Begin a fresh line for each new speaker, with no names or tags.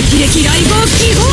霹靂雷暴気泡